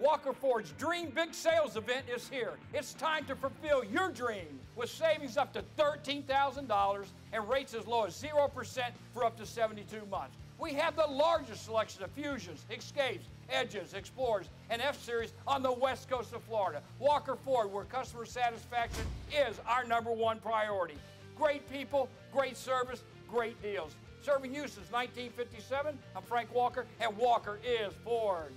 Walker Ford's Dream Big Sales event is here. It's time to fulfill your dream with savings up to $13,000 and rates as low as 0% for up to 72 months. We have the largest selection of Fusions, Escapes, Edges, Explorers, and F Series on the west coast of Florida. Walker Ford, where customer satisfaction is our number one priority. Great people, great service, great deals. Serving you since 1957, I'm Frank Walker, and Walker is Ford.